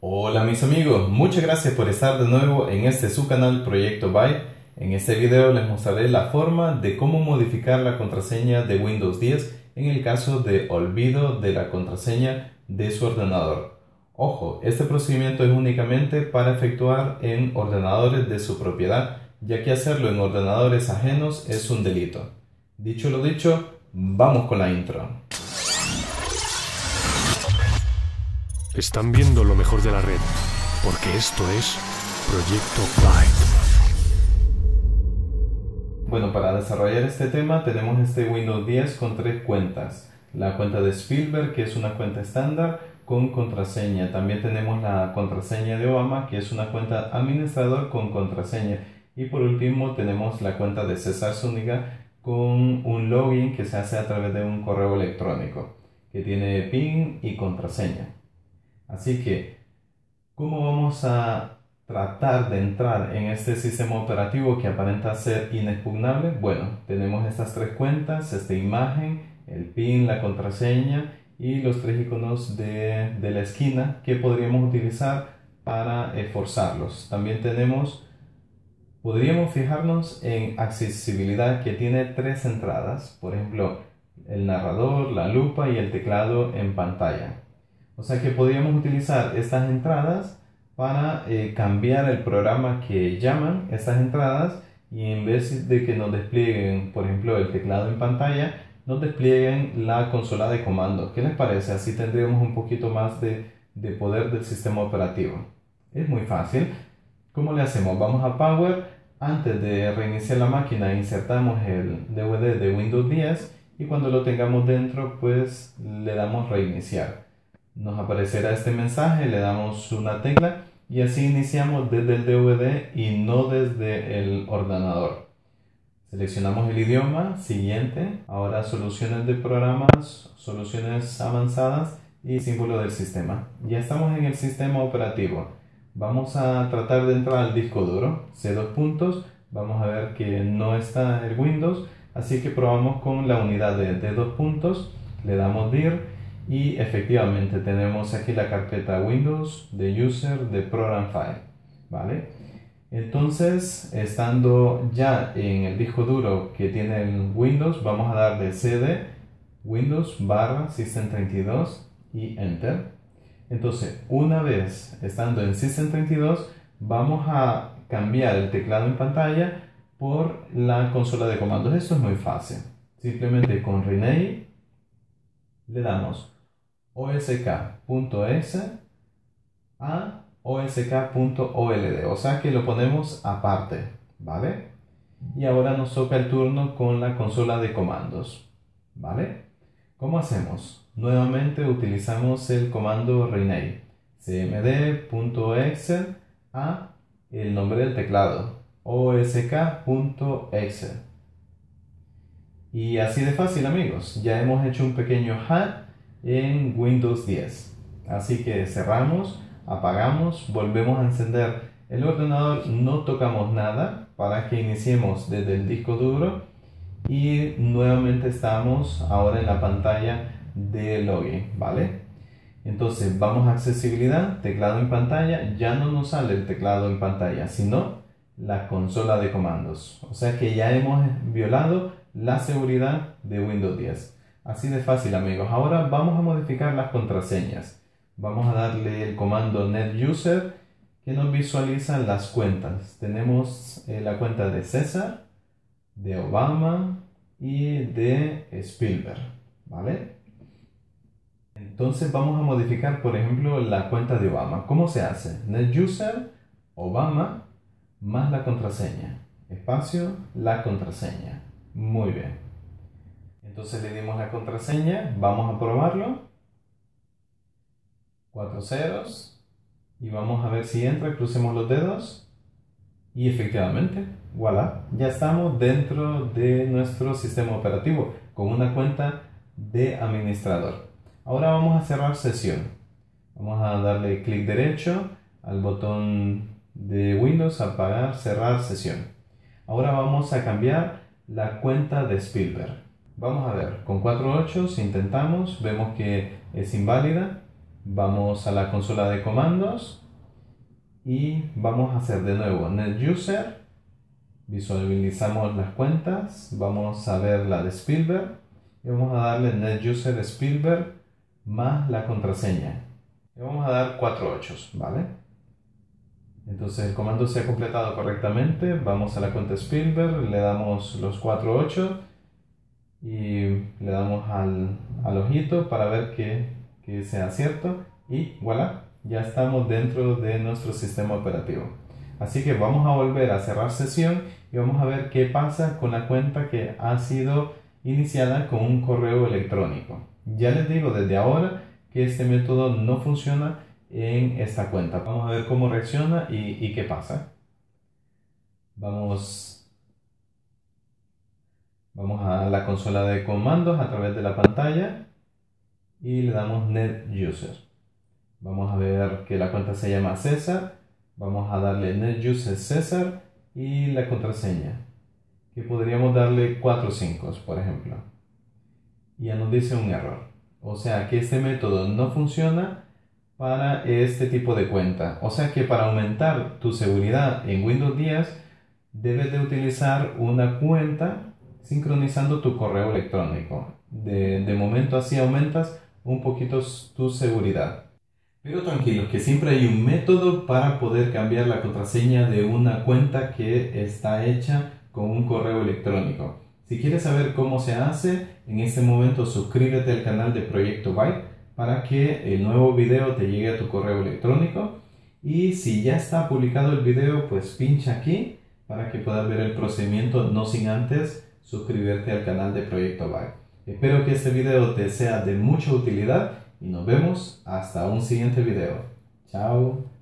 Hola mis amigos, muchas gracias por estar de nuevo en este su canal Proyecto Byte. En este video les mostraré la forma de cómo modificar la contraseña de Windows 10 en el caso de olvido de la contraseña de su ordenador. Ojo, este procedimiento es únicamente para efectuar en ordenadores de su propiedad, ya que hacerlo en ordenadores ajenos es un delito. Dicho lo dicho, vamos con la intro. Están viendo lo mejor de la red, porque esto es Proyecto Byte. Bueno, para desarrollar este tema tenemos este Windows 10 con tres cuentas. La cuenta de Spielberg, que es una cuenta estándar con contraseña. También tenemos la contraseña de Obama, que es una cuenta administrador con contraseña. Y por último tenemos la cuenta de César Zúñiga con un login que se hace a través de un correo electrónico que tiene PIN y contraseña. Así que, ¿cómo vamos a tratar de entrar en este sistema operativo que aparenta ser inexpugnable? Bueno, tenemos estas tres cuentas, esta imagen, el PIN, la contraseña y los tres iconos de, la esquina que podríamos utilizar para esforzarlos. También tenemos, podríamos fijarnos en accesibilidad que tiene tres entradas, por ejemplo, el narrador, la lupa y el teclado en pantalla. O sea que podríamos utilizar estas entradas para eh, cambiar el programa que llaman estas entradas y en vez de que nos desplieguen, por ejemplo, el teclado en pantalla, nos desplieguen la consola de comandos. ¿Qué les parece? Así tendríamos un poquito más de, de poder del sistema operativo. Es muy fácil. ¿Cómo le hacemos? Vamos a Power. Antes de reiniciar la máquina, insertamos el DVD de Windows 10 y cuando lo tengamos dentro, pues le damos reiniciar nos aparecerá este mensaje, le damos una tecla y así iniciamos desde el DVD y no desde el ordenador. Seleccionamos el idioma, siguiente, ahora soluciones de programas, soluciones avanzadas y símbolo del sistema. Ya estamos en el sistema operativo. Vamos a tratar de entrar al disco duro, C2 puntos, vamos a ver que no está el Windows, así que probamos con la unidad de, de dos puntos, le damos DIR y efectivamente tenemos aquí la carpeta Windows de User de Program File, ¿vale? Entonces, estando ya en el disco duro que tiene el Windows, vamos a darle CD Windows barra System32 y Enter. Entonces, una vez estando en System32, vamos a cambiar el teclado en pantalla por la consola de comandos. Esto es muy fácil. Simplemente con Rename le damos osk.s a osk.old, o sea que lo ponemos aparte, ¿vale? Y ahora nos toca el turno con la consola de comandos, ¿vale? ¿Cómo hacemos? Nuevamente utilizamos el comando rename, cmd.exe a el nombre del teclado, osk.exe. Y así de fácil amigos, ya hemos hecho un pequeño hack en Windows 10. Así que cerramos, apagamos, volvemos a encender el ordenador, no tocamos nada para que iniciemos desde el disco duro y nuevamente estamos ahora en la pantalla de login, ¿vale? Entonces vamos a accesibilidad, teclado en pantalla, ya no nos sale el teclado en pantalla, sino la consola de comandos. O sea que ya hemos violado la seguridad de Windows 10. Así de fácil amigos. Ahora vamos a modificar las contraseñas. Vamos a darle el comando netuser que nos visualiza las cuentas. Tenemos eh, la cuenta de César, de Obama y de Spielberg. ¿Vale? Entonces vamos a modificar, por ejemplo, la cuenta de Obama. ¿Cómo se hace? NetUser, Obama, más la contraseña. Espacio, la contraseña. Muy bien. Entonces le dimos la contraseña, vamos a probarlo. Cuatro ceros. Y vamos a ver si entra, crucemos los dedos. Y efectivamente, voilà, ya estamos dentro de nuestro sistema operativo con una cuenta de administrador. Ahora vamos a cerrar sesión. Vamos a darle clic derecho al botón de Windows, apagar, cerrar sesión. Ahora vamos a cambiar la cuenta de Spielberg. Vamos a ver, con 4 8 intentamos, vemos que es inválida Vamos a la consola de comandos y vamos a hacer de nuevo NetUser. Visualizamos las cuentas. Vamos a ver la de Spielberg. Y vamos a darle NetUser Spielberg más la contraseña. Y vamos a dar 4 8, ¿vale? Entonces el comando se ha completado correctamente. Vamos a la cuenta Spielberg, le damos los 4 8 y le damos al, al ojito para ver que, que sea cierto. Y voilà, ya estamos dentro de nuestro sistema operativo. Así que vamos a volver a cerrar sesión y vamos a ver qué pasa con la cuenta que ha sido iniciada con un correo electrónico. Ya les digo desde ahora que este método no funciona en esta cuenta. Vamos a ver cómo reacciona y, y qué pasa. Vamos, vamos a la consola de comandos a través de la pantalla y le damos Net User. Vamos a ver que la cuenta se llama César. Vamos a darle NetUser César y la contraseña. Que podríamos darle 4 5, por ejemplo. Y ya nos dice un error. O sea que este método no funciona para este tipo de cuenta. O sea que para aumentar tu seguridad en Windows 10 debes de utilizar una cuenta sincronizando tu correo electrónico. De, de momento así aumentas un poquito tu seguridad. Pero tranquilo, que siempre hay un método para poder cambiar la contraseña de una cuenta que está hecha con un correo electrónico. Si quieres saber cómo se hace, en este momento suscríbete al canal de Proyecto Byte para que el nuevo video te llegue a tu correo electrónico. Y si ya está publicado el video, pues pincha aquí para que puedas ver el procedimiento no sin antes suscribirte al canal de Proyecto Byte. Espero que este video te sea de mucha utilidad y nos vemos hasta un siguiente video. Chao.